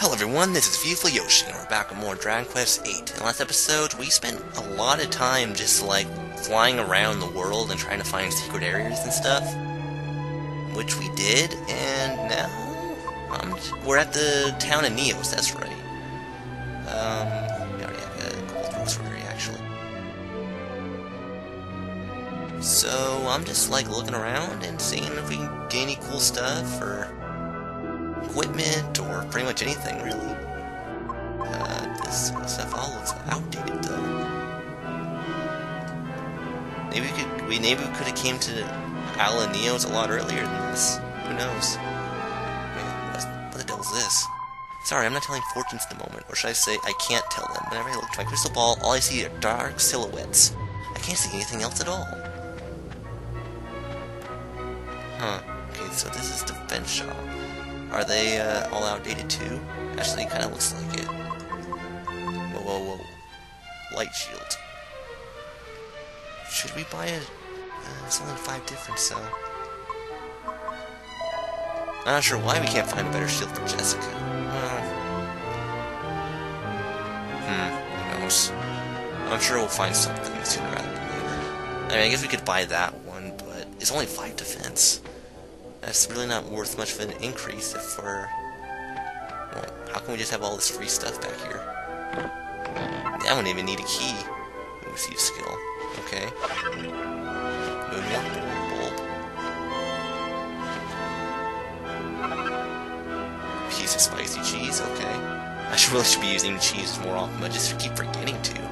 Hello everyone, this is Viewtiful Yoshi, and we're back with more Dragon Quest VIII. In the last episode, we spent a lot of time just, like, flying around the world and trying to find secret areas and stuff. Which we did, and now... Um, we're at the town of Neos, that's right. Um, we already have a gold actually. So, I'm just, like, looking around and seeing if we can get any cool stuff, or equipment or pretty much anything really. Uh, this stuff all looks outdated though. Maybe we could we maybe we could have came to Ala Neos a lot earlier than this. Who knows? What, the devil is this? Sorry, I'm not telling fortunes at the moment, or should I say I can't tell them. Whenever I look to my crystal ball, all I see are dark silhouettes. I can't see anything else at all. Huh. Okay, so this is the fence shop. Are they uh, all outdated too? Actually, it kind of looks like it. Whoa, whoa, whoa. Light shield. Should we buy it? Uh, it's only five different, so... I'm not sure why we can't find a better shield for Jessica. Uh, hmm, who knows? I'm sure we'll find something sooner rather than later. I mean, I guess we could buy that one, but it's only five defense that's really not worth much of an increase if we're... Well, how can we just have all this free stuff back here? I don't even need a key. Receive skill. Okay. Bulb. Piece of spicy cheese, okay. I should really should be using cheese more often, but just keep forgetting to.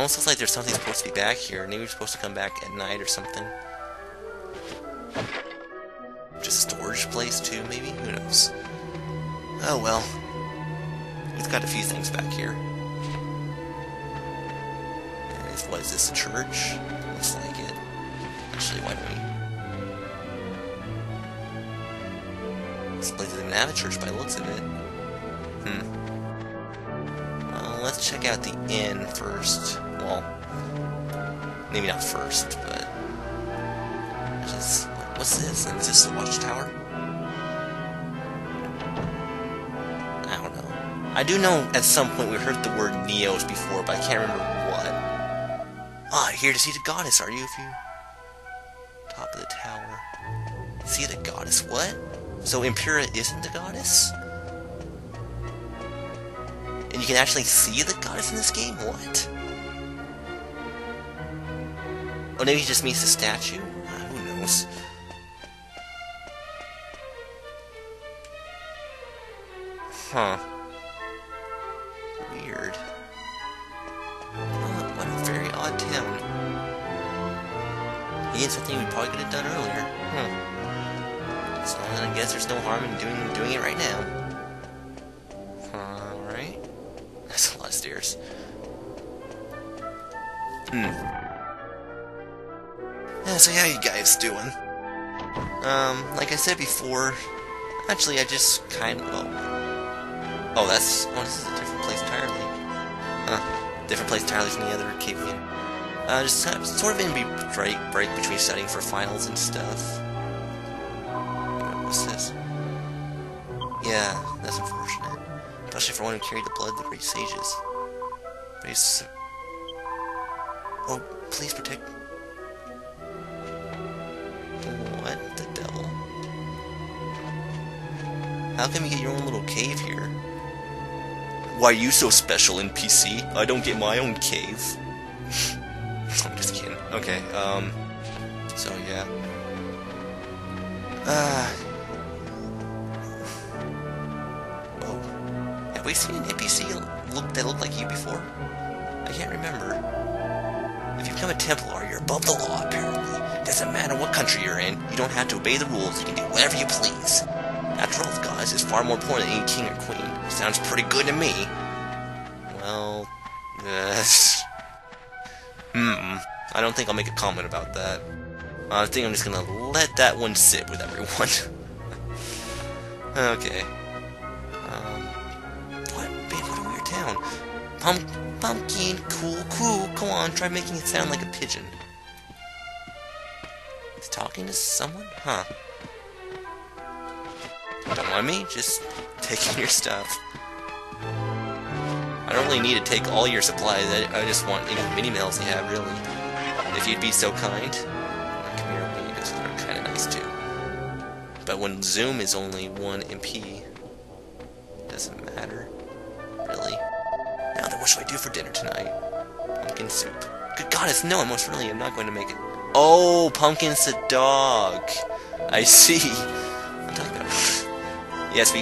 Almost looks like there's something supposed to be back here. Maybe we're supposed to come back at night or something. Just storage place too, maybe? Who knows? Oh well. We've got a few things back here. What is this, a church? Looks like it. Actually, why don't we? This place doesn't have a church by the looks of it. Hmm let's check out the inn first. Well, maybe not first, but just what's this? Is this the watchtower? I don't know. I do know at some point we heard the word Neos before, but I can't remember what. Ah, here to see the goddess, are you? If you top of the tower, see the goddess. What? So Empyrea isn't the goddess? And you can actually see the goddess in this game? What? Oh, maybe he just means the statue? Uh, who knows? Huh. Weird. What, a very odd town. Again, something we probably could have done earlier. Hmm. So I guess there's no harm in doing doing it right now. So how you guys doing? Um, like I said before, actually I just kind of, oh. Oh, that's, oh, this is a different place entirely. Huh. Different place entirely from the other cave Uh, just sort of in break, break between studying for finals and stuff. What's this? Yeah, that's unfortunate. Especially for one who carried the blood of the great sages. Please. Oh, please protect. What the devil? How come you get your own little cave here? Why are you so special, NPC? I don't get my own cave. I'm just kidding. Okay, um... So, yeah. Ah... Uh, Have we seen an NPC look that looked like you before? I can't remember. If you become a Templar, you're above the law, apparently. Doesn't matter what country you're in, you don't have to obey the rules, you can do whatever you please. After all, guys, is far more important than any king or queen. Sounds pretty good to me. Well, yes. Hmm. I don't think I'll make a comment about that. I think I'm just gonna let that one sit with everyone. okay. Um, what? Babe, what a weird town. Pump pumpkin, cool, cool, come on, try making it sound like a pigeon. talking to someone? Huh. Don't mind me, just taking your stuff. I don't really need to take all your supplies, I, I just want any mini mails you have, really. If you'd be so kind. Come here, because they're kinda nice too. But when Zoom is only 1 MP, doesn't matter. What should I do for dinner tonight? Pumpkin soup. Good God, no, I most really I'm not going to make it. Oh, Pumpkin's a dog. I see. I'm talking about. yes, we.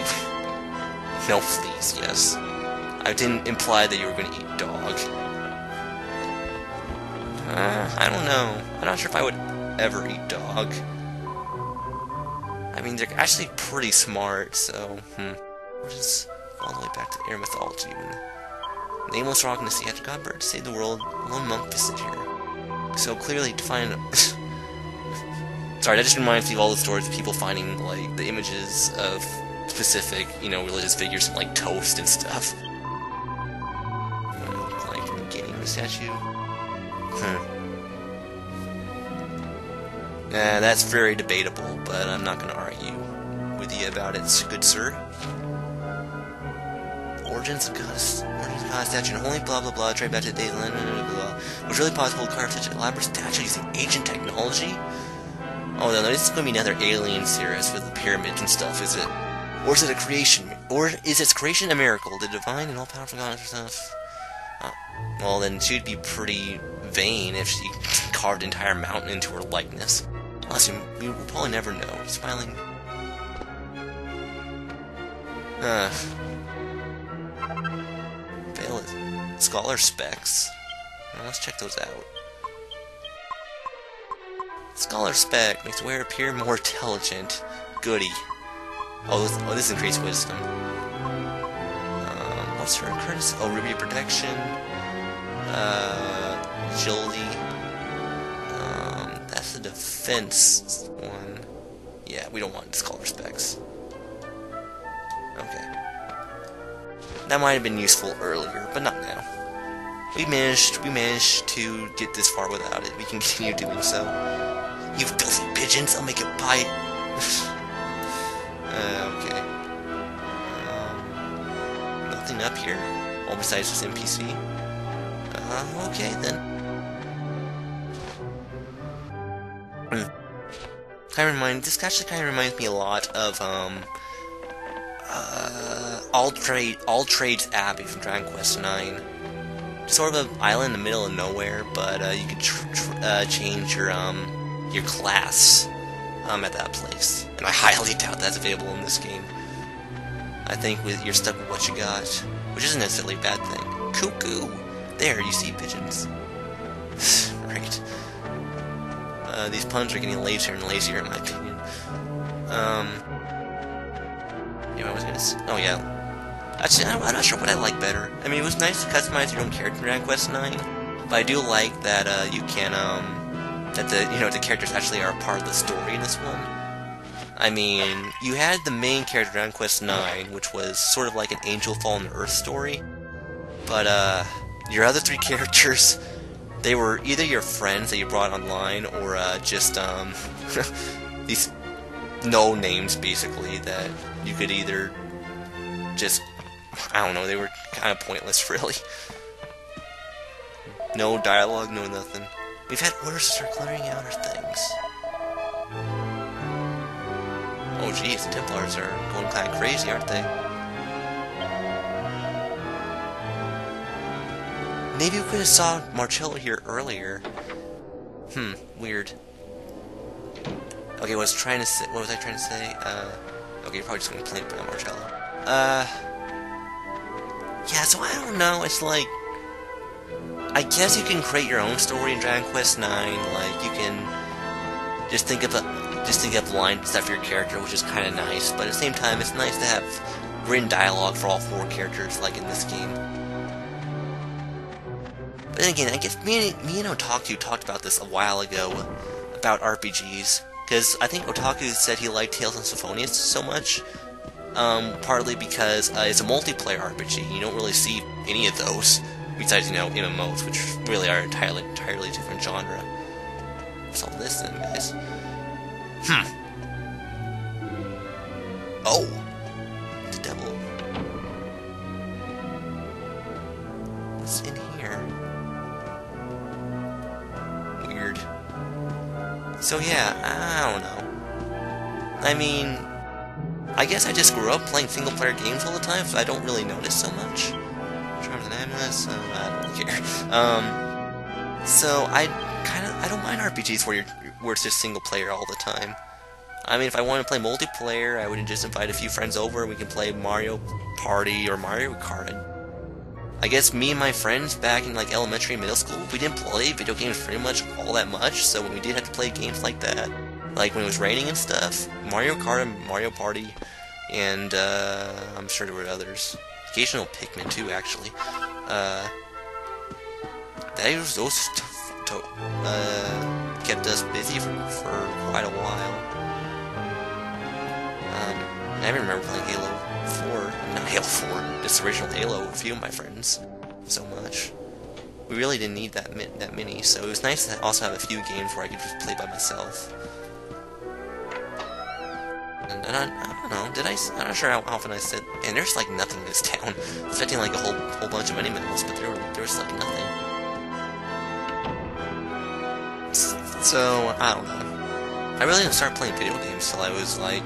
No, please, yes. I didn't imply that you were going to eat dog. Uh, I don't know. I'm not sure if I would ever eat dog. I mean, they're actually pretty smart, so, hmm. We'll just all the way back to air mythology. Nameless rock in the sea after Godbird saved the world, lone monk visited here. So clearly to find Sorry, that just reminds me of all the stories of people finding like the images of specific, you know, religious figures like toast and stuff. Like getting the statue. Hmm. Nah, that's very debatable, but I'm not gonna argue with you about it, good sir. Origins of Goddess, Origins of Goddess statue, and holy blah blah blah, trade back to the days, blah, blah, blah. Was really possible to carve such an elaborate statue using ancient technology? Oh no, this is going to be another alien series with the pyramids and stuff, is it? Or is it a creation? Or is its creation a miracle? The divine and all-powerful God stuff? Oh, well, then she'd be pretty vain if she carved an entire mountain into her likeness. You, you will probably never know. Smiling. Uh, Scholar specs. Let's check those out. Scholar spec makes wearer appear more intelligent. Goody. Oh, this, oh, this increased wisdom. Um, what's her courtesy? Oh, ruby protection. Uh, agility. Um, that's the defense one. Yeah, we don't want scholar specs. That might have been useful earlier, but not now. We managed, we managed to get this far without it. We can continue doing so. You filthy pigeons, I'll make you bite. uh, okay. Um, nothing up here. All besides this NPC. Uh, okay then. Hmm. kind of remind this actually kind of reminds me a lot of um uh all trade Alltrades Abbey from Dragon Quest Nine. Sort of an island in the middle of nowhere, but uh, you tr uh, change your um your class um, at that place. And I highly doubt that's available in this game. I think with you're stuck with what you got, which isn't necessarily a bad thing. Cuckoo! There, you see pigeons. right. Uh, these puns are getting lazier and lazier, in my opinion. Um. Yeah, I was gonna. Oh yeah. Actually, I'm not sure what I like better. I mean, it was nice to customize your own character in Quest 9, but I do like that uh, you can um that the you know the characters actually are a part of the story in this one. I mean, you had the main character Dragon Quest IX, which was sort of like an Angel Fallen Earth story, but uh, your other three characters, they were either your friends that you brought online, or uh, just um, these no names basically that you could either just I don't know, they were kind of pointless, really. No dialogue, no nothing. We've had orders to start clearing out our things. Oh geez, the Templars are going kind of crazy, aren't they? Maybe we could have saw Marcello here earlier. Hmm, weird. Okay, what was trying to say? What was I trying to say? Uh, okay, you're probably just gonna complain about Marcello. Uh, yeah. So I don't know. It's like I guess you can create your own story in Dragon Quest Nine. Like you can just think of a, just think of line stuff for your character, which is kind of nice. But at the same time, it's nice to have written dialogue for all four characters, like in this game. But then again, I guess me, me and Otaku talked about this a while ago about RPGs because I think Otaku said he liked Tales of Symphonia so much. Um, partly because uh, it's a multiplayer RPG. You don't really see any of those besides, you know, MMOs, which really are entirely, entirely different genre. What's all this then, guys? Hmm. Oh! The devil. What's in here? Weird. So yeah, I don't know. I mean, I guess I just grew up playing single-player games all the time, so I don't really notice so much. Charms and Amulets, uh, I don't care. Um, so I kind of I don't mind RPGs where you're where it's just single player all the time. I mean, if I wanted to play multiplayer, I would just invite a few friends over and we can play Mario Party or Mario Kart. I guess me and my friends back in like elementary and middle school, we didn't play video games pretty much all that much, so when we did have to play games like that, like when it was raining and stuff, Mario Kart and Mario Party, and uh, I'm sure there were others. Occasional Pikmin too, actually. Uh, those those uh, kept us busy for, for quite a while. Um, I remember playing Halo 4, not Halo 4, just original Halo with a few of my friends so much. We really didn't need that that many, so it was nice to also have a few games where I could just play by myself. And, I, I, don't know, did I, I'm not sure how often I said, and there's like nothing in this town. Expecting like a whole whole bunch of middles, but there, there was like nothing. So, I don't know. I really didn't start playing video games till I was like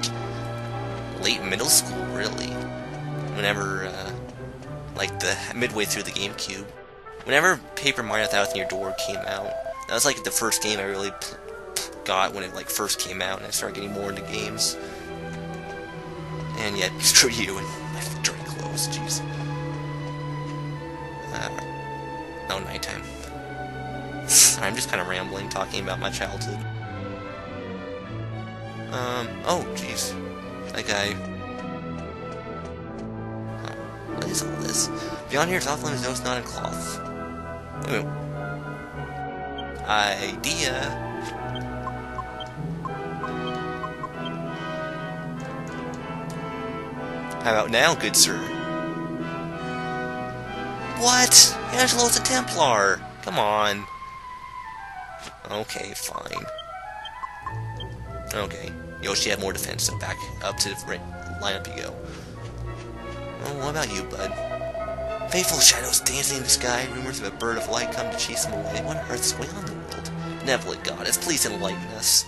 late middle school, really. Whenever, uh, like the midway through the GameCube. Whenever Paper Mario Thousand Year Door came out, that was like the first game I really got when it like first came out, and I started getting more into games. And yet, screw you and my dirty clothes, jeez. Uh, oh, nighttime. I'm just kind of rambling, talking about my childhood. Um, oh, jeez. That guy... Oh, what is all this? Beyond here, Southland is no knotted cloth. Wait, Idea. How about now, good sir? What? Angelo's a Templar! Come on. Okay, fine. Okay. Yoshi had more defense, so back up to the right lineup you go. Well, what about you, bud? Faithful shadows dancing in the sky, rumors of a bird of light come to chase them away. What earth's going on the world? Benevolent goddess, please enlighten us.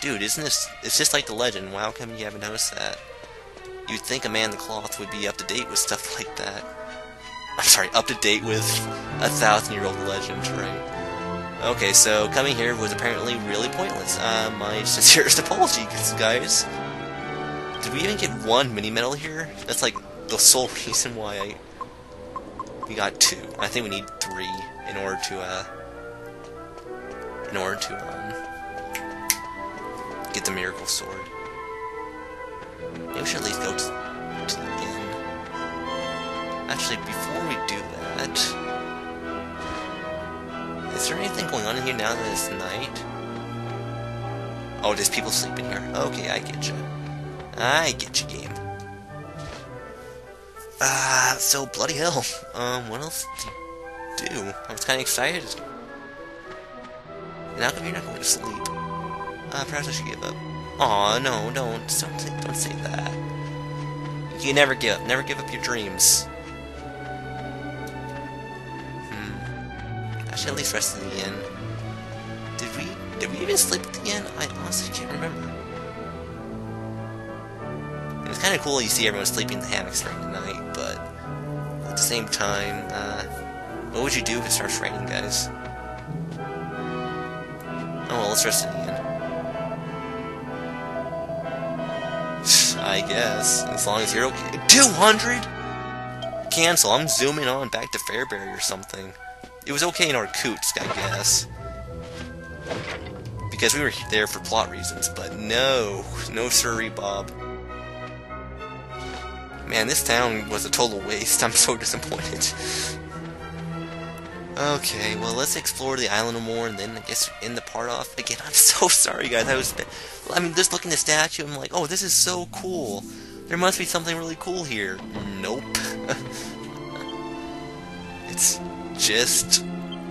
Dude, isn't this... It's just like the legend. Wow, come you haven't noticed that? You'd think a man in the cloth would be up to date with stuff like that. I'm sorry, up to date with a thousand-year-old legend, right? Okay, so coming here was apparently really pointless. Uh, my sincerest apologies, guys. Did we even get one mini medal here? That's like the sole reason why I we got two. I think we need three in order to uh in order to um get the miracle sword. Maybe we should at least go to, to the inn. Actually, before we do that. Is there anything going on in here now that it's night? Oh, there's people sleeping here. Okay, I get you. I get you, game. Ah, uh, so bloody hell. Um, what else to do? I was kind of excited. And how come you're not going to sleep? Uh, perhaps I should give up. Aw, no, don't. Don't, don't say that. You never give up. Never give up your dreams. Hmm. I should at least rest in the inn. Did we did we even sleep at the inn? I honestly can't remember. it's kind of cool you see everyone sleeping in the hammocks during the night, but at the same time, uh, what would you do if it starts raining, guys? Oh well, let's rest in the inn. I guess, as long as you're okay. 200? Cancel, I'm zooming on back to Fairbury or something. It was okay in Irkutsk, I guess. Because we were there for plot reasons, but no, no siree, Bob. Man, this town was a total waste. I'm so disappointed. okay, well, let's explore the island more, and then I guess end the part off. Again, I'm so sorry, guys. I was, I mean, just looking at the statue, I'm like, oh, this is so cool. There must be something really cool here. Nope. it's just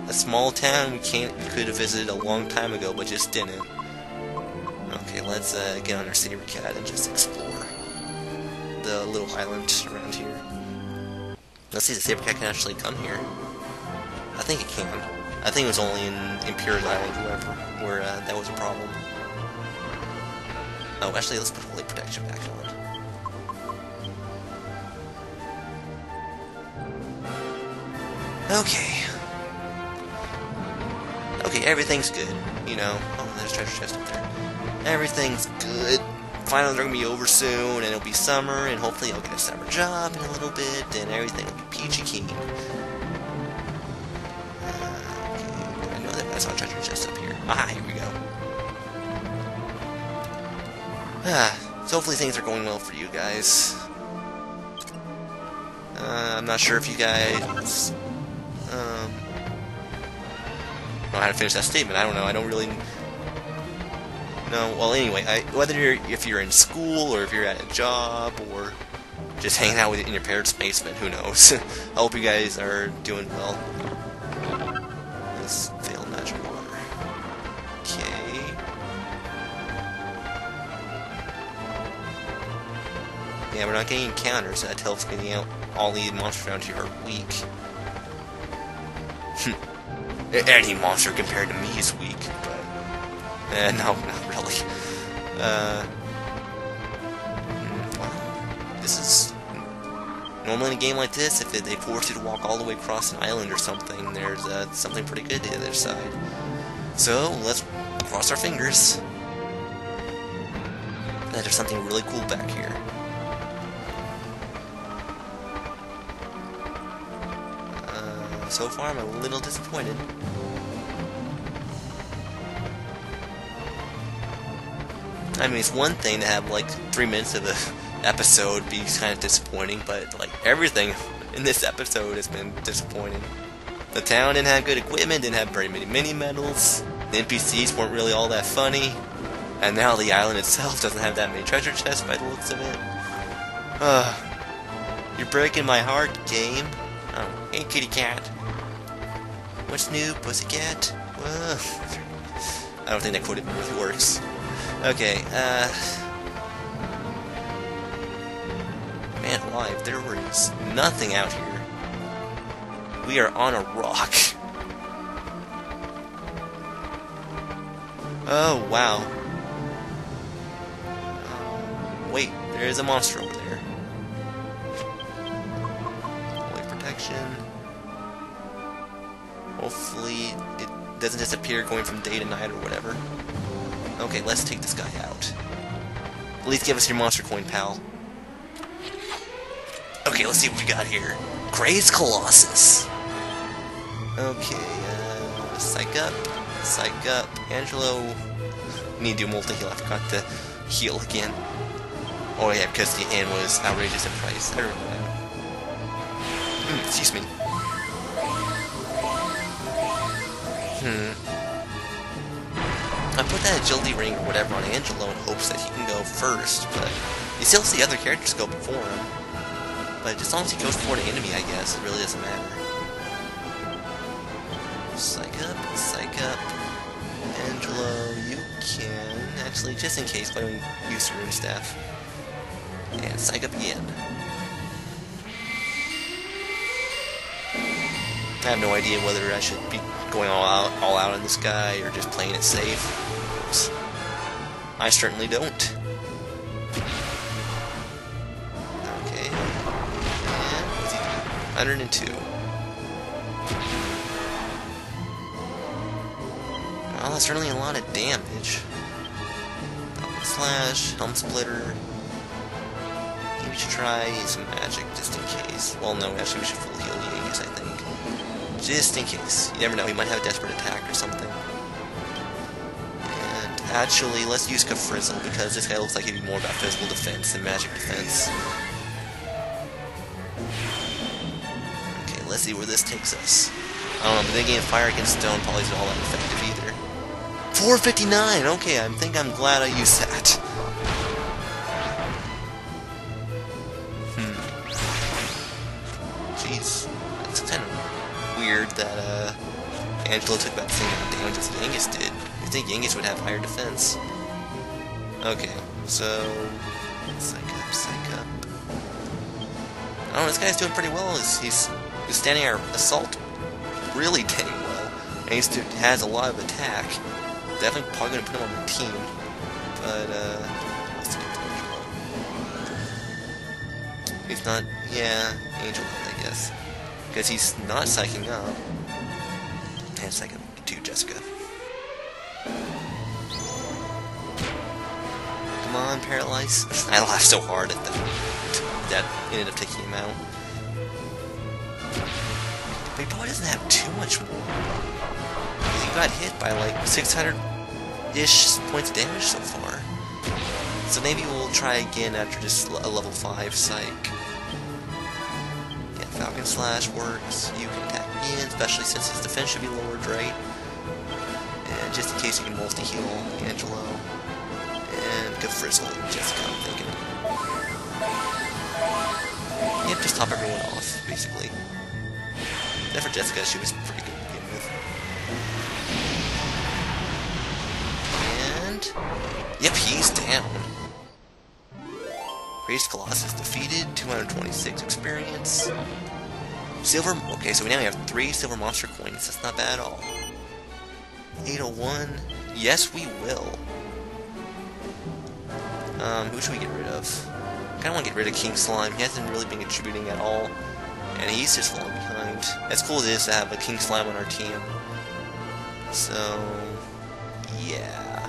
a small town we can't could have visited a long time ago, but just didn't. Okay, Okay, let's uh, get on our saber cat and just explore the little island around here. Let's see if the saber cat can actually come here. I think it can. I think it was only in Imperial Island, wherever, where uh, that was a problem. Oh, actually, let's put Holy Protection back on. Okay. Okay, everything's good. You know. Oh, there's treasure chest up there. Everything's good. Finally, they're gonna be over soon, and it'll be summer, and hopefully I'll get a summer job in a little bit, and everything will be peachy keen. Uh, okay, I know that I saw a treasure chest up here. Ah, here so hopefully things are going well for you guys. Uh, I'm not sure if you guys um, know how to finish that statement. I don't know. I don't really know. Well, anyway, I, whether you're if you're in school or if you're at a job or just hanging out with in your parents' basement, who knows? I hope you guys are doing well. Yeah, we're not getting encounters. That tells out all the monsters around here are weak. Any monster compared to me is weak, but... Eh, no, not really. Uh... hmm, this is... Normally in a game like this, if they force you to walk all the way across an island or something, there's uh, something pretty good to the other side. So, let's cross our fingers. That there's something really cool back here. So far, I'm a little disappointed. I mean, it's one thing to have like three minutes of the episode be kind of disappointing, but like everything in this episode has been disappointing. The town didn't have good equipment, didn't have very many mini medals. The NPCs weren't really all that funny, and now the island itself doesn't have that many treasure chests by the looks of it. Ugh. You're breaking my heart, game. Oh, hey kitty cat. What's new, pussycat? Well, I don't think that quote really works. Okay, uh... Man alive, there is nothing out here. We are on a rock. Oh, wow. Um, wait, there is a monster over there. Holy protection. Hopefully it doesn't disappear going from day to night or whatever. Okay, let's take this guy out. At least give us your monster coin, pal. Okay, let's see what we got here. Crazed Colossus. Okay, uh, psych up, psych up. Angelo, need to do multi-heal. I forgot to heal again. Oh yeah, because the hand was outrageous in price. I remember that. Hmm, excuse me. Hmm. I put that agility ring or whatever on Angelo in hopes that he can go first, but you still see other characters go before him. But as long as he goes before the enemy, I guess, it really doesn't matter. Psych up, psych up. Angelo, you can... Actually, just in case, why don't you use your rune staff? And psych up again. I have no idea whether I should be going all out, all out on this guy or just playing it safe. I certainly don't. Okay. And what's he doing? 102. Well, that's certainly a lot of damage. Slash, Helm Splitter. Maybe we should try some magic just in case. Well, no, actually we should full heal think. Just in case. You never know, he might have a desperate attack or something. And actually, let's use Kafrizzle, because this guy looks like he'd be more about physical defense than magic defense. Okay, let's see where this takes us. Um, I don't know, but then again, Fire Against Stone probably isn't all that effective either. 459! Okay, I think I'm glad I used that. Angelo took about the same damage as Yangus did. You'd think Yangus would have higher defense. Okay, so psych up, psych up. I don't know, this guy's doing pretty well. He's, he's, he's standing our assault really dang well. And he has a lot of attack. Definitely probably gonna put him on the team. But uh He's not yeah, Angel I guess. Because he's not psyching up. And second to Jessica. Come on, Paralyze. I laughed so hard at that. That ended up taking him out. But he probably doesn't have too much more. He got hit by like 600-ish points of damage so far. So maybe we'll try again after just a level 5 Psych. Falcon Slash works. You can attack especially since his defense should be lowered, right? And just in case you can multi-heal Angelo. And good Frizzle, Jessica, I'm thinking. Yep, just top everyone off, basically. Except for Jessica, she was pretty good to begin with. And... Yep, he's down. Crazed Colossus defeated, 226 experience. Silver, okay, so we now have three silver monster coins, that's not bad at all. 801, yes we will. Um, who should we get rid of? I kinda wanna get rid of King Slime, he hasn't really been contributing at all. And he's just falling behind. As cool as it is to have a King Slime on our team. So, yeah.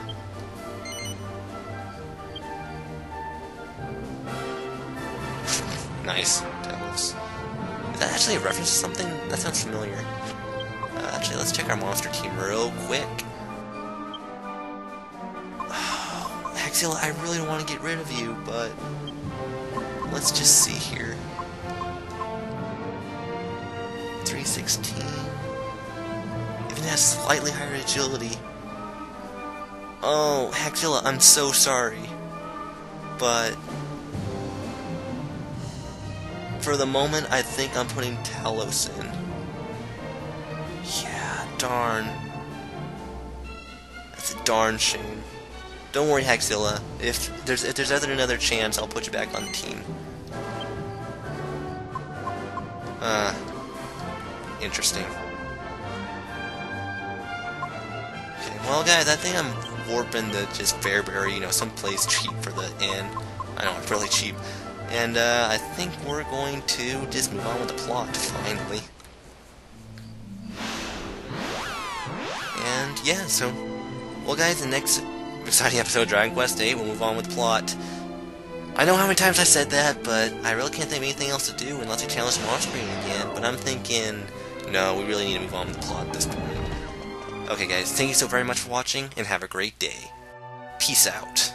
nice. That actually a reference to something? That sounds familiar. Uh, actually, let's check our monster team real quick. Hexila, I really don't want to get rid of you, but let's just see here. 316. Even has slightly higher agility. Oh, Hexila, I'm so sorry. But for the moment, I think I'm putting Talos in. Yeah, darn. That's a darn shame. Don't worry, Hexila. If there's if there's ever another chance, I'll put you back on the team. Uh, interesting. Okay, well, guys, I think I'm warping to just Fairbury, you know, someplace cheap for the inn. I know, really cheap. And uh, I think we're going to just move on with the plot, finally. And yeah, so, well guys, the next exciting episode of Dragon Quest VIII, we'll move on with plot. I know how many times I said that, but I really can't think of anything else to do unless we challenge some off-screen again, but I'm thinking, no, we really need to move on with the plot at this point. Okay guys, thank you so very much for watching, and have a great day. Peace out.